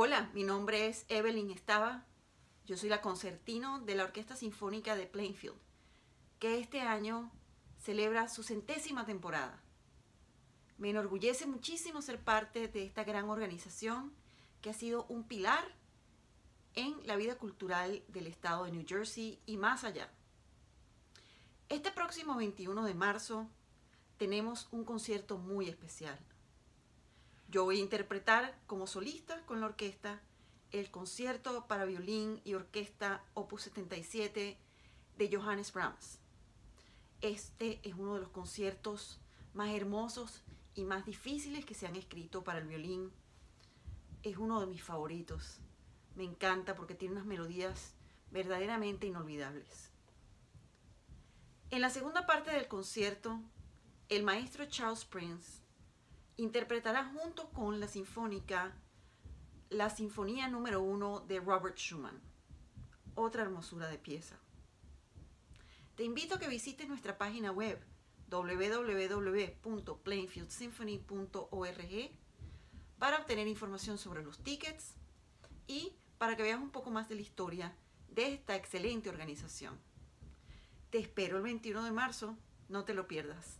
Hola, mi nombre es Evelyn Estaba. Yo soy la concertino de la Orquesta Sinfónica de Plainfield, que este año celebra su centésima temporada. Me enorgullece muchísimo ser parte de esta gran organización que ha sido un pilar en la vida cultural del estado de New Jersey y más allá. Este próximo 21 de marzo tenemos un concierto muy especial. Yo voy a interpretar como solista con la orquesta el concierto para violín y orquesta Opus 77 de Johannes Brahms. Este es uno de los conciertos más hermosos y más difíciles que se han escrito para el violín. Es uno de mis favoritos. Me encanta porque tiene unas melodías verdaderamente inolvidables. En la segunda parte del concierto, el maestro Charles Prince interpretará junto con la Sinfónica la Sinfonía número 1 de Robert Schumann, otra hermosura de pieza. Te invito a que visites nuestra página web www.plainfieldsymphony.org para obtener información sobre los tickets y para que veas un poco más de la historia de esta excelente organización. Te espero el 21 de marzo, no te lo pierdas.